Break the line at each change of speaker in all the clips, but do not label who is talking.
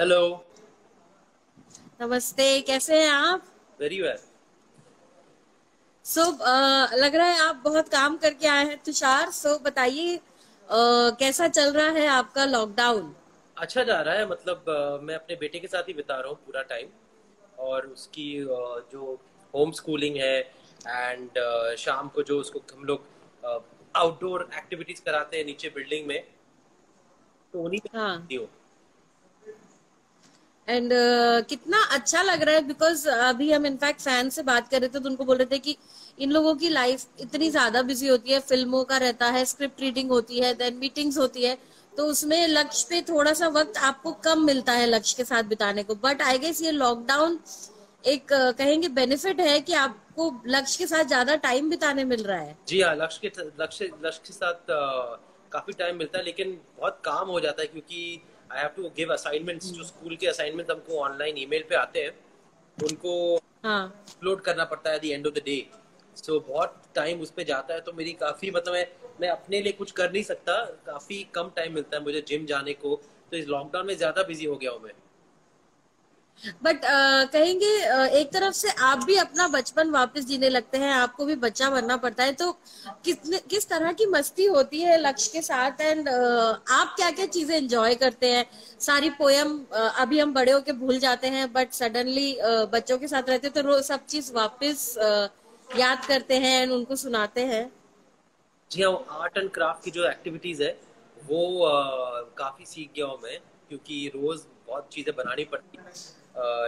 Hello
नमस्ते कैसे हैं आप?
वेरी वेल
सो लग रहा है आप बहुत काम करके आए हैं तुषार सो so, बताइए uh, कैसा चल रहा है आपका लॉकडाउन
अच्छा जा रहा है मतलब uh, मैं अपने बेटे के साथ ही बिता रहा हूँ पूरा टाइम और उसकी uh, जो होम स्कूलिंग है एंड शाम को जो उसको हम लोग आउटडोर एक्टिविटीज़ कराते हैं नीचे बिल्डिंग में तो उन्हीं
हूँ। एंड uh, कितना अच्छा लग रहा है बिकॉज़ अभी हम इनफैक्ट फ़ैन से बात कर रहे थे तो उनको बोल रहे थे कि इन लोगों की लाइफ इतनी ज़्यादा बिज़ी होती है फ़िल्मों का रहता है स्क्रिप्ट रीडिंग होती है देन मीटिंग्स होती है तो उसमें लक्ष्य पे थोड़ा सा वक्त आपको कम मिलता है लक्ष्य के साथ बिताने को। बट आई गेस ये लॉकडाउन एक uh, कहेंगे बेनिफिट है कि आपको लक्ष्य के साथ ज़्यादा टाइम बिताने मिल रहा है।
जी हाँ लक्ष्य के लक्ष्य लक्ष्य के साथ uh, काफ़ी टाइम मिलता है लेकिन बहुत काम हो जाता है क्योंकि I have to give assignments जो स्कूल के असाइनमेंट हमको ऑनलाइन ईमेल पे आते हैं। उनको
हाँ।
अपलोड करना पड़ता है the end of the day so बहुत टाइम उस पे जाता है तो मेरी काफ़ी मतलब मैं मैं अपने लिए कुछ कर नहीं सकता। काफ़ी कम टाइम मिलता है मुझे जिम जाने को। तो इस लॉकडाउन में ज़्यादा बिज़ी हो गया हूँ मैं।
बट uh, कहेंगे uh, एक तरफ़ से आप भी अपना बचपन वापस जीने लगते हैं आपको भी बच्चा बनना पड़ता है तो किस किस तरह की मस्ती होती है लक्ष्य के साथ? एंड uh, आप क्या क्या चीज़ें एंजॉय करते हैं? सारी पोयम uh, अभी हम बड़े होके भूल जाते हैं बट सडनली uh, बच्चों के साथ रहते तो सब चीज़ वापस uh, याद करते हैं एंड उनको सुनाते हैं।
जी हाँ आर्ट एंड क्राफ्ट की जो एक्टिविटीज़ है वो uh, काफ़ी सीख गया हूँ मैं क्योंकि रोज बहुत चीज़ें बनानी पड़ती है।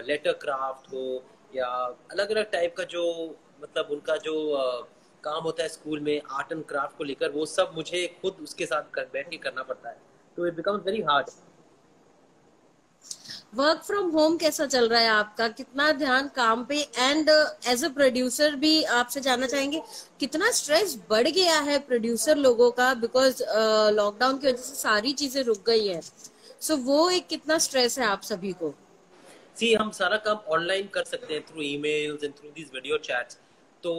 लेटर क्राफ्ट हो या अलग अलग टाइप का जो मतलब उनका जो काम होता है स्कूल में आर्ट एंड क्राफ्ट को लेकर वो सब मुझे खुद उसके साथ कर, बैठ के करना पड़ता है। तो it becomes very hard
work from home कैसा चल रहा है आपका? कितना ध्यान काम पे? एंड एज अ प्रोड्यूसर भी आपसे जानना चाहेंगे कितना स्ट्रेस बढ़ गया है प्रोड्यूसर लोगों का? बिकॉज़ लॉकडाउन uh, की वजह से सारी चीज़ें रुक गई है। सो so, वो एक कितना स्ट्रेस है आप सभी को?
सी हम सारा काम ऑनलाइन कर सकते हैं through emails and through this video chats तो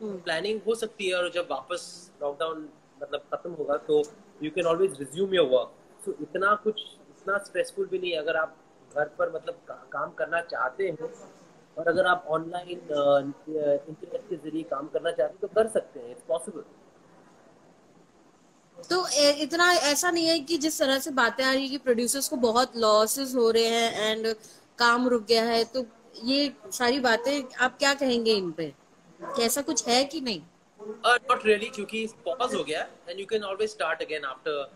प्लानिंग uh, हो सकती है और जब वापस लॉकडाउन मतलब खत्म होगा तो you can always resume your work तो इतना कुछ इतना स्ट्रेसफुल भी नहीं अगर आप घर पर मतलब का, काम करना चाहते हैं और अगर आप ऑनलाइन इंटरनेट के ज़रिए काम करना चाहते हैं तो कर सकते हैं। इट्स पॉसिबल
तो इतना ऐसा नहीं है कि जिस तरह से बातें आ रही है कि प्रोड्यूसर्स को बहुत लॉसेस हो रहे हैं एंड काम रुक गया है तो ये सारी बातें आप क्या कहेंगे इन पे? कैसा कुछ है कि नहीं?
नॉट रियली क्योंकि पॉज हो गया and you can always start again after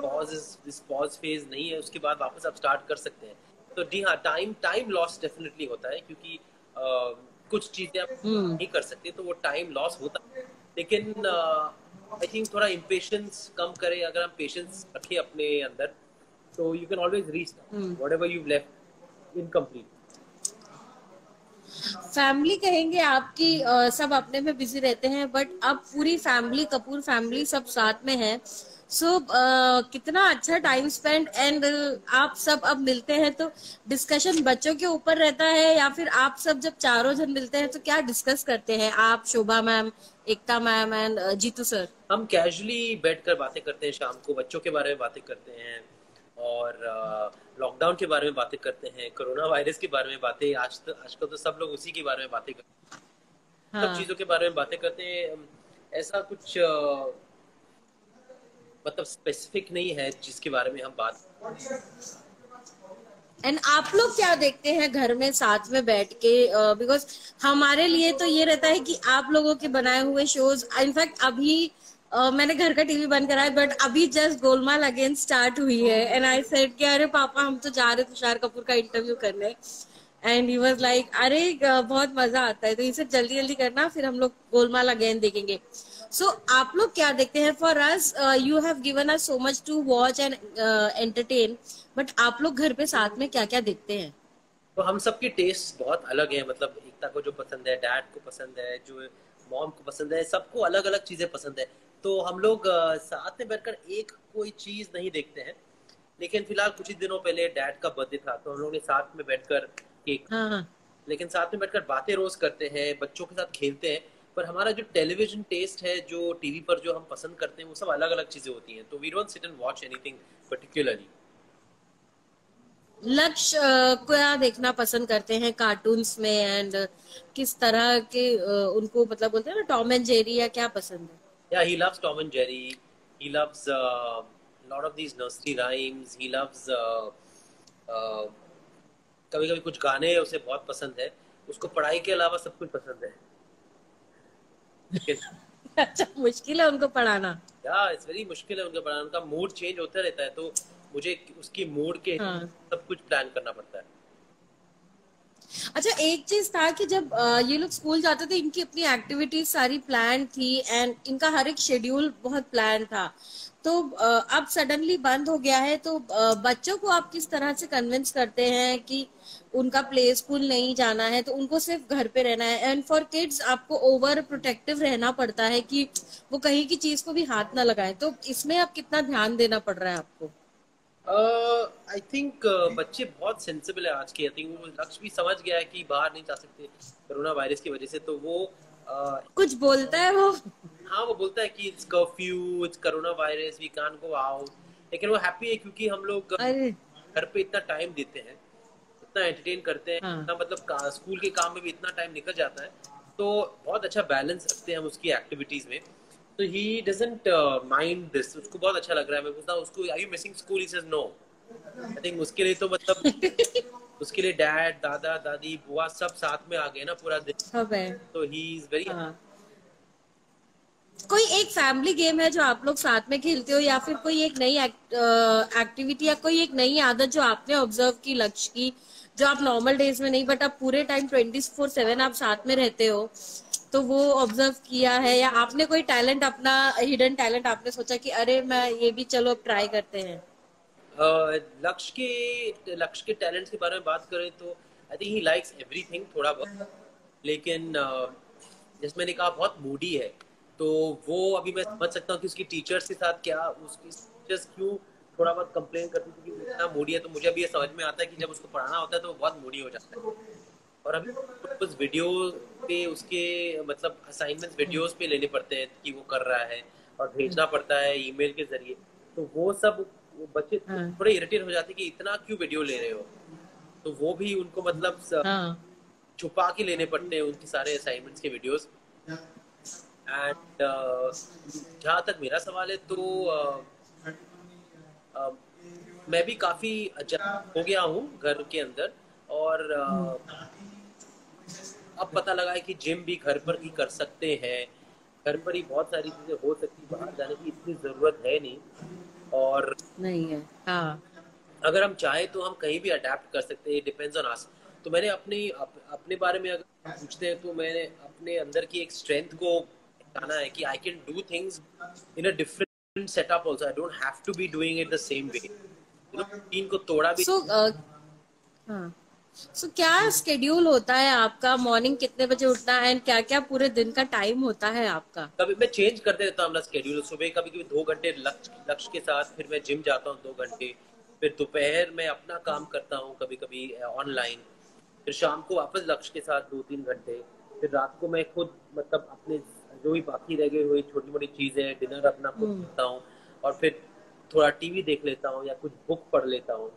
pause is this pause phase नहीं है उसके बाद वापस आप स्टार्ट कर सकते हैं। तो जी हाँ टाइम टाइम लॉस डेफिनेटली होता है क्योंकि uh, कुछ चीज़ें आप hmm. नहीं कर सकते तो वो टाइम लॉस होता है। लेकिन आई थिंक थोड़ा इम्पेशंस कम करें अगर हम पेशेंस रखें अपने अंदर तो you can always reach whatever you left incomplete
family कहेंगे आपकी सब अपने में बिज़ी रहते हैं बट अब पूरी फैमिली कपूर फैमिली सब साथ में है सो so, uh, कितना अच्छा टाइम स्पेंड एंड आप सब अब मिलते हैं तो डिस्कशन बच्चों के ऊपर रहता है या फिर आप सब जब चारों जन मिलते हैं तो क्या डिस्कस करते हैं आप Shobha ma'am Ekta ma'am and Jitu sir
हम कैजुअली बैठकर बातें करते हैं शाम को बच्चों के बारे में बातें करते हैं और लॉकडाउन uh, के बारे में बातें करते हैं कोरोना वायरस के बारे में बातें आज तो आजकल तो सब लोग उसी के बारे में बातें करते हैं हाँ. सब चीज़ों के बारे में बातें करते हैं ऐसा कुछ uh, मतलब स्पेसिफिक नहीं है जिसके बारे में हम बात
एंड आप लोग क्या देखते हैं घर में साथ में बैठ के? बिकॉज़ uh, हमारे लिए तो ये रहता है कि आप लोगों के बनाए हुए शोज़ इनफैक्ट अभी uh, मैंने घर का टीवी बंद करा है बट अभी जस्ट गोलमाल अगेन स्टार्ट हुई है। एंड आई सेड कि अरे पापा हम तो जा रहे तुषार कपूर का इंटरव्यू करने। एंड ही वॉज़ लाइक अरे बहुत मज़ा आता है। तो इसे जल्दी जल्दी करना फिर हम लोग गोलमाल अगेन देखेंगे। सो so, आप लोग क्या देखते हैं? For us you have given us so much to watch and entertain but आप लोग घर पे साथ में क्या क्या देखते हैं?
तो हम सबके टेस्ट बहुत अलग है। मतलब एकता को जो पसंद है डैड को पसंद है जो मॉम को पसंद है सबको अलग अलग चीज़ें पसंद है। तो हम लोग uh, साथ में बैठकर एक कोई चीज़ नहीं देखते हैं। लेकिन फ़िलहाल कुछ ही दिनों पहले डैड का बर्थडे था तो हम लोग ने साथ में बैठकर केक हाँ, हाँ. लेकिन साथ में बैठकर बातें रोज करते हैं बच्चों के साथ खेलते हैं। पर हमारा जो टेलीविज़न टेस्ट है जो टीवी पर जो हम पसंद करते हैं वो सब अलग अलग चीज़ें होती हैं। तो we don't sit and watch anything particularly
Lakshya क्या देखना पसंद करते हैं कार्टून्स में एंड किस तरह के उनको मतलब बोलते हैं ना टॉम एंड जेरी या क्या पसंद है?
And Jerry. He loves uh, a lot of these nursery rhymes. He loves uh, uh, कभी कभी कुछ गाने उसे बहुत पसंद है। उसको पढ़ाई के अलावा सब कुछ पसंद है।
अच्छा मुश्किल है उनको पढ़ाना।
या इट्स वेरी मुश्किल है उनको पढ़ाना। उनका मूड चेंज होता रहता है तो मुझे उसकी मूड के हाँ. सब कुछ प्लान करना पड़ता है।
अच्छा एक चीज़ था कि जब ये लोग स्कूल जाते थे, इनकी अपनी एक्टिविटीज़ सारी प्लान थी एंड इनका हर एक शेड्यूल बहुत प्लान था। तो अब सडनली बंद हो गया है तो बच्चों को आप किस तरह से कन्विंस करते हैं कि उनका प्ले स्कूल नहीं जाना है? तो उनको सिर्फ़ घर पे रहना है। एंड फॉर किड्स आपको ओवर प्रोटेक्टिव रहना पड़ता है कि वो कहीं की चीज़ को भी हाथ ना लगाए। तो इसमें आप कितना ध्यान देना पड़ रहा है आपको?
आई uh, थिंक uh, बच्चे बहुत सेंसिबल है आज के आई थिंक वो लक्ष्य भी समझ गया है कि बाहर नहीं जा सकते कोरोना वायरस की वजह से तो वो
uh, कुछ बोलता है वो?
हाँ वो बोलता है कि it's curfew it's corona virus we can't go out लेकिन वो हैप्पी है क्योंकि हम लोग घर पे इतना टाइम देते हैं इतना एंटरटेन करते हैं हाँ. इतना मतलब स्कूल के काम में भी इतना टाइम निकल जाता है तो बहुत अच्छा बैलेंस रखते हैं हम उसकी एक्टिविटीज़ में। तो ही डजंट माइंड दिस उसको बहुत अच्छा लग रहा है। मैं पूछता उसको are you missing school he says no I think उसके लिए तो मतलब उसके लिए डैड दादा दादी बुआ सब साथ में आ गए ना पूरा दिन। सब है। तो ही। इज़ वेरी
कोई एक फैमिली गेम है जो आप लोग साथ में खेलते हो या फिर कोई एक नई एक्टिविटी uh, या कोई एक नई आदत जो आपने ऑब्ज़र्व की लक्ष्य की जो आप नॉर्मल डेज़ में नहीं बट आप पूरे टाइम ट्वेंटी फोर सेवन आप साथ में रहते हो तो वो ऑब्ज़र्व किया है या आपने कोई टैलेंट अपना हिडन टैलेंट आपने सोचा कि अरे मैं ये भी चलो अब ट्राई करते हैं?
लक्ष्य के लक्ष्य के टैलेंट्स के बारे में बात करें तो I think he likes everything थोड़ा बहुत। लेकिन जैसे मैंने कहा बहुत मूडी है। तो वो अभी मैं समझ सकता हूँ कि उसकी टीचर्स के साथ क्या उसकी टीचर्स क्यों थोड़ा बहुत कंप्लेन करती थी कि इतना मूडी है। तो मुझे अभी ये समझ में आता है कि जब उसको पढ़ाना होता है तो वो बहुत मूडी हो जाता है। और अभी उस वीडियो पे उसके मतलब असाइनमेंट वीडियोस पे लेने पड़ते हैं कि वो कर रहा है और भेजना पड़ता है ईमेल के ज़रिए तो वो सब बच्चे हाँ। थोड़े इरिटेट हो जाते कि इतना क्यों वीडियो ले रहे हो तो वो भी उनको मतलब हाँ। छुपा के लेने पड़ते हैं उनके सारे असाइनमेंट्स के वीडियोस एंड जहाँ तक मेरा सवाल है तो uh, uh, मैं भी काफ़ी हो गया हूँ घर के अंदर और uh, अब पता लगा है कि जिम भी घर पर ही कर सकते हैं। घर पर ही बहुत सारी चीज़ें हो सकती बाहर जाने की इतनी ज़रूरत है नहीं। और
नहीं है। हाँ।
अगर हम चाहे तो हम कहीं भी अडेप्ट कर सकते हैं डिपेंड्स ऑन अस तो मैंने अपनी अप, अपने बारे में अगर पूछते हैं तो मैंने अपने अंदर की एक स्ट्रेंथ को जाना है कि I can do things in a different setup also I don't have to be doing it the same way you know routine को तोड़ा भी
so, uh, हाँ। सो so, क्या स्केड्यूल होता है आपका? मॉर्निंग कितने बजे उठना है? एंड क्या क्या पूरे दिन का टाइम होता है आपका?
कभी मैं चेंज करते रहता हूँ अपना स्केड्यूल सुबह कभी कभी दो घंटे लक्ष्य लक्ष्य के साथ फिर मैं जिम जाता हूँ दो घंटे। फिर दोपहर में अपना काम करता हूँ कभी कभी ऑनलाइन फिर शाम को वापस लक्ष्य के साथ दो तीन घंटे। फिर रात को मैं खुद मतलब अपने जो भी बाकी रह गई हुई छोटी मोटी चीज़ें डिनर अपना खुद हम्म। करता हूँ। और फिर थोड़ा टीवी देख लेता हूँ या कुछ बुक पढ़ लेता हूँ।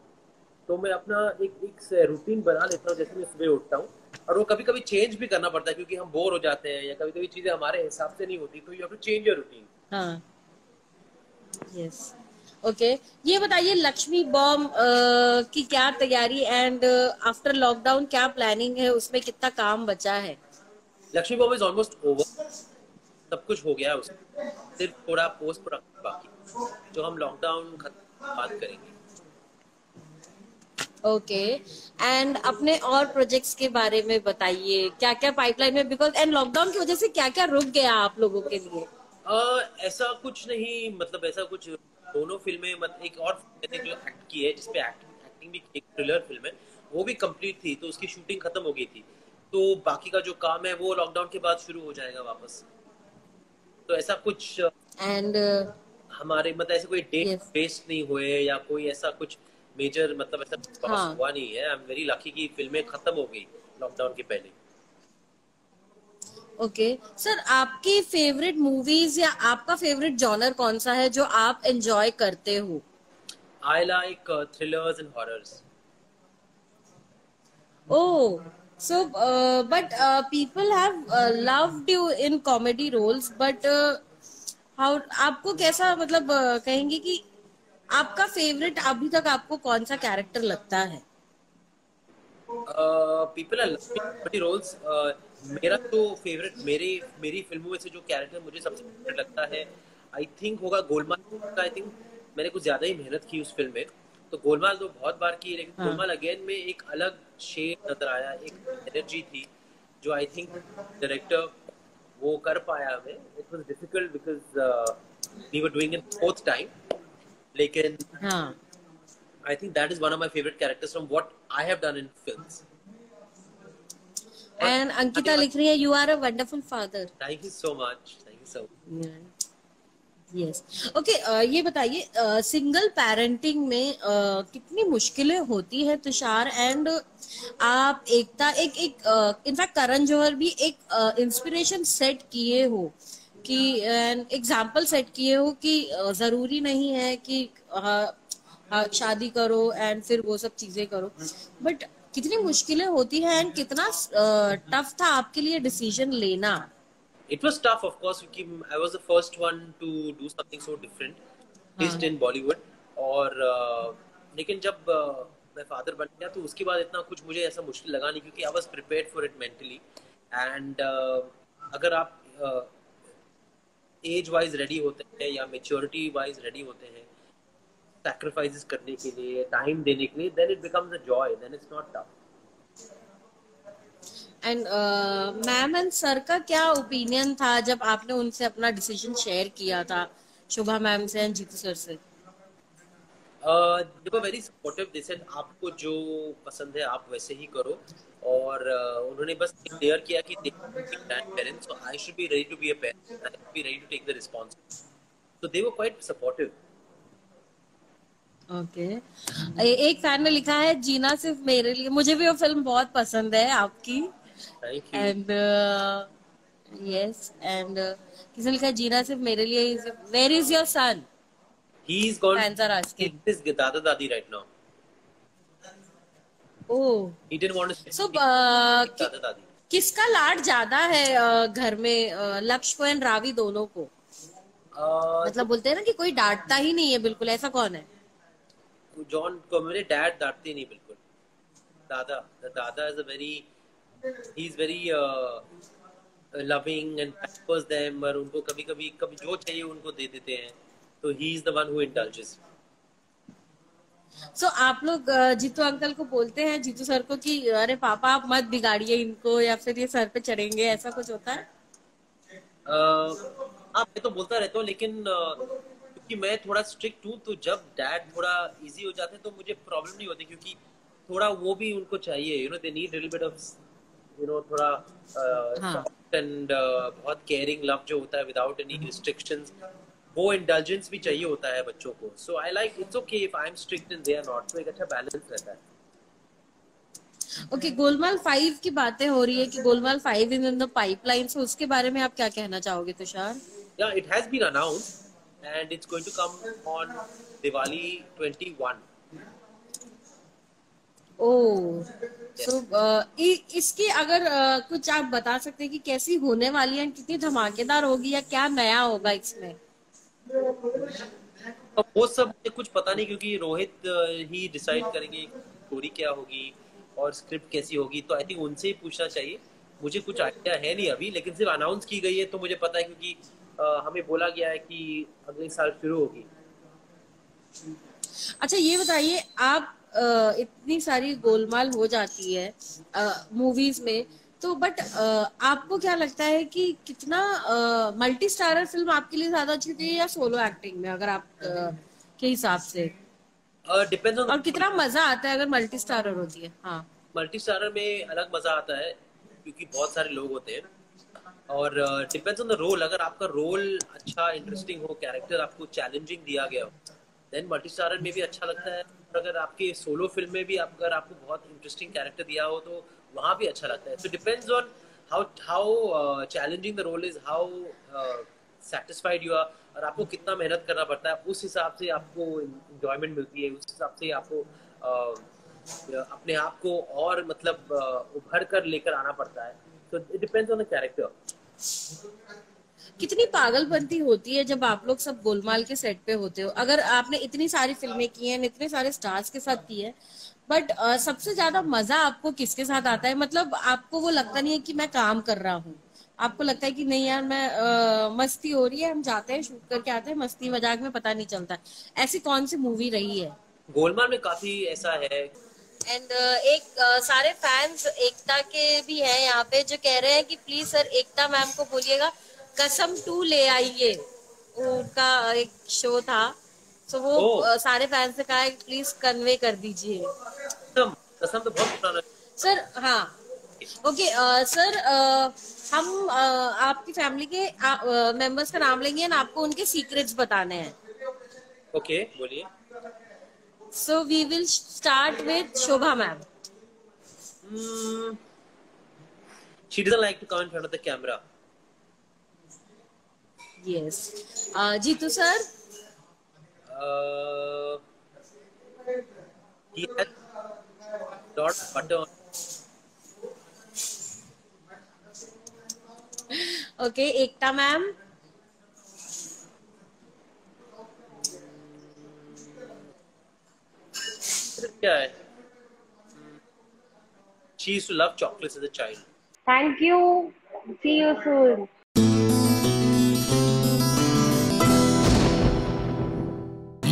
तो मैं अपना एक एक रूटीन बना लेता हूँ जैसे मैं सुबह उठता हूँ। और वो कभी कभी चेंज भी करना पड़ता है क्योंकि हम बोर हो जाते हैं या कभी कभी चीज़ें हमारे हिसाब से नहीं होती तो you have to change your routine हाँ।
यस ओके ये बताइए लक्ष्मी बॉम्ब की क्या तैयारी एंड आफ्टर लॉकडाउन क्या प्लानिंग है? उसमें कितना काम बचा है?
Laxmi Bomb is almost over सब कुछ हो गया है उसमें। सिर्फ़ थोड़ा पोस्ट प्रोडक्ट बाकी जो हम लॉकडाउन बात करेंगे।
ओके एंड अपने और प्रोजेक्ट्स के बारे में बताइए क्या क्या पाइपलाइन में बिकॉज़ एंड लॉकडाउन की वजह से क्या क्या रुक गया आप लोगों के लिए?
uh, ऐसा कुछ नहीं मतलब ऐसा कुछ दोनों फ़िल्में मतलब एक और जो एक्ट की है जिसपे एक्टिंग एक्टिंग भी एक थ्रिलर फ़िल्म है वो भी कंप्लीट थी तो उसकी शूटिंग खत्म हो गई थी। तो बाकी का जो काम है वो लॉकडाउन के बाद शुरू हो जाएगा वापस। तो ऐसा कुछ
एंड uh,
हमारे मतलब ऐसे कोई डेट बेस्ड नहीं हुए या कोई ऐसा कुछ मेजर मतलब ऐसा हाँ. हुआ नहीं है आई एम वेरी लकी कि फ़िल्में खत्म हो गई लॉकडाउन के पहले
ओके okay. सर आपकी फेवरेट मूवीज़ या आपका फेवरेट जॉनर कौन सा है जो आप एंजॉय करते हो
I like thrillers and horrors
so uh, but uh, people have uh, loved you in comedy roles, but uh, how आपको कैसा मतलब uh, कहेंगे कि आपका फेवरेट अभी तक आपको कौन सा कैरेक्टर लगता है?
पीपल आर लविंग रोल्स मेरा तो फेवरेट मेरे मेरी फ़िल्मों में से जो कैरेक्टर मुझे सबसे फेवरेट लगता है आई थिंक होगा गोलमाल। आई थिंक मैंने कुछ ज़्यादा ही मेहनत की उस फ़िल्म में। तो गोलमाल तो बहुत बार की लेकिन हाँ. गोलमाल अगेन में एक अलग शेड नज़र आया एक एनर्जी थी जो आई थिंक डायरेक्टर वो कर पाया हमें। It was difficult because we were doing it fourth time लेकिन I think that is one of my favourite characters from what I have done in film
and Ankita लिख रही है you are a
wonderful father thank you so much thank you so
yes okay ये बताइए uh, single parenting में uh, कितनी मुश्किलें होती है तुषार? एंड आप एकता एक एक uh, इनफैक्ट करण जौहर भी एक इंस्पिरेशन सेट किए हो। कि एग्ज़ाम्पल सेट किए हो कि ज़रूरी नहीं है कि शादी करो एंड फिर वो सब चीज़ें करो। बट कितनी मुश्किलें होती है एंड कितना टफ था आपके लिए डिसीज़न लेना?
It was tough of course i was the first one to do something so different based in bollywood. और लेकिन जब मैं फादर बन गया तो उसके बाद इतना कुछ मुझे ऐसा मुश्किल लगा नहीं क्योंकि I was prepared for it mentally and अगर आप एज वाइज रेडी होते हैं या मेच्योरिटी वाइज रेडी होते हैं सैक्रिफाइसेस करने के लिए टाइम देने के लिए then it becomes a joy then it's not tough
and ma'am and sir का क्या ओपिनियन था जब आपने उनसे अपना डिसीज़न शेयर किया था? शुभा मैम से एंड जीतू सर से?
They were very supportive they said आपको जो पसंद है आप वैसे ही करो। और uh, उन्होंने बस क्लियर किया कि they grandparents so I should be ready to be a parent I should be ready to take the responsibility so they were quite supportive
okay okay. एक फ़ैन ने लिखा है जीना सिर्फ़ मेरे लिए मुझे भी वो फ़िल्म बहुत पसंद है आपकी. Uh, yes, uh, किसने लिखा जीना सिर्फ़ मेरे लिए Where is your son?
He's gone. Fans are asking. This Dada Dadi right now.
Oh.
He didn't want to.
So uh, Dada Dadi. किसका लाड ज़्यादा है घर में लक्ष्य एंड रावी दोनों को uh, मतलब बोलते हैं ना कि कोई डांटता ही नहीं है बिल्कुल ऐसा कौन है
जॉन को मेरे डैड डांटते नहीं बिल्कुल दादा दादा is a very he's very uh, loving and pampers them और उनको कभी कभी कभी जो चाहिए उनको दे देते हैं तो he is the one who indulges
so आप लोग जीतू अंकल को बोलते हैं जीतू सर को कि अरे पापा आप मत बिगाड़िए इनको या फिर ये सर पे चढ़ेंगे ऐसा कुछ होता है?
हाँ मैं तो बोलता रहता हूँ लेकिन क्योंकि मैं थोड़ा स्ट्रिक्ट हूँ तो जब डैड थोड़ा इजी हो जाते हैं तो मुझे प्रॉब्लम नहीं होती क्योंकि थोड़ा वो भी उनको चाहिए you know they need little bit of you know थोड़ा एंड बहुत केयरिंग लव जो होता है विदाउट एनी रिस्ट्रिक्शंस वो इंडल्जेंस भी चाहिए होता है बच्चों को। So I like it's okay if I am strict in they are not तो एक अच्छा बैलेंस रहता है।
ओके okay, गोलमाल फाइव की बातें हो रही है कि Golmaal five in the pipeline so उसके बारे में आप क्या कहना चाहोगे तुषार?
या it has been announced and it's going to come on Diwali 21
oh so इसकी अगर uh, कुछ आप बता सकते हैं कि कैसी होने वाली है कितनी धमाकेदार होगी या क्या नया होगा इसमें?
वो सब कुछ पता नहीं, क्योंकि रोहित ही डिसाइड करेंगे स्टोरी क्या होगी और स्क्रिप्ट कैसी होगी। तो आई थिंक उनसे ही पूछना चाहिए। मुझे कुछ आइडिया है नहीं अभी, लेकिन सिर्फ़ अनाउंस की गई है तो मुझे पता है, क्योंकि हमें बोला गया है कि अगले साल शुरू होगी।
अच्छा ये बताइए, आप इतनी सारी गोलमाल हो जाती है मूवीज़ में तो बट आपको क्या लगता है कि कितना मल्टी स्टारर फ़िल्म आपके लिए ज़्यादा अच्छी थी या सोलो एक्टिंग में अगर आप के हिसाब से?
डिपेंड uh,
और कितना मज़ा आता है अगर मल्टी स्टारर होती है? हाँ।
मल्टी स्टारर में अलग मज़ा आता है क्योंकि बहुत सारे लोग होते हैं और डिपेंड्स ऑन द रोल अगर आपका रोल अच्छा इंटरेस्टिंग हो कैरेक्टर आपको चैलेंजिंग दिया गया हो देन मल्टी स्टारर में भी अच्छा लगता है। अगर आपके सोलो फ़िल्म में भी अगर आपको बहुत इंटरेस्टिंग कैरेक्टर दिया हो तो वहाँ भी अच्छा लगता है। So depends on how how challenging the role is how satisfied you are और आपको कितना मेहनत करना पड़ता है उस हिसाब से आपको इंजॉयमेंट मिलती है उस हिसाब से आपको uh, अपने आप को और मतलब uh, उभर कर लेकर आना पड़ता है। तो it depends on the character
कितनी पागलपंती होती है जब आप लोग सब गोलमाल के सेट पे होते हो। अगर आपने इतनी सारी फ़िल्में की हैं इतने सारे स्टार्स के साथ की है बट uh, सबसे ज़्यादा मज़ा आपको किसके साथ आता है? मतलब आपको वो लगता नहीं है कि मैं काम कर रहा हूँ। आपको लगता है कि नहीं यार मैं आ, मस्ती हो रही है हम जाते हैं शूट करके आते हैं मस्ती मज़ाक में पता नहीं चलता। ऐसी कौन सी मूवी रही है?
गोलमाल में काफ़ी ऐसा है।
एंड uh, एक uh, सारे फैंस एकता के भी हैं यहाँ पे जो कह रहे हैं कि प्लीज़ सर एकता मैम को बोलिएगा। कसम टू ले आइए उनका एक शो था। तो वो सारे फैंस से कहा प्लीज़ कन्वे कर दीजिए।
कसम तो बहुत पुराना
सर हाँ। ओके सर हम uh, आपकी फैमिली के मेंबर्स का नाम लेंगे ना आपको उनके सीक्रेट्स बताने हैं।
ओके okay, बोलिए।
We will start with Shobha ma'am.
Mm, she doesn't like to come in front of the camera.
Yes. Uh, Jitu sir?
Uh, he.
Okay, Ekta ma'am.
Yeah. She used to love chocolates as a child.
Thank you. See you soon.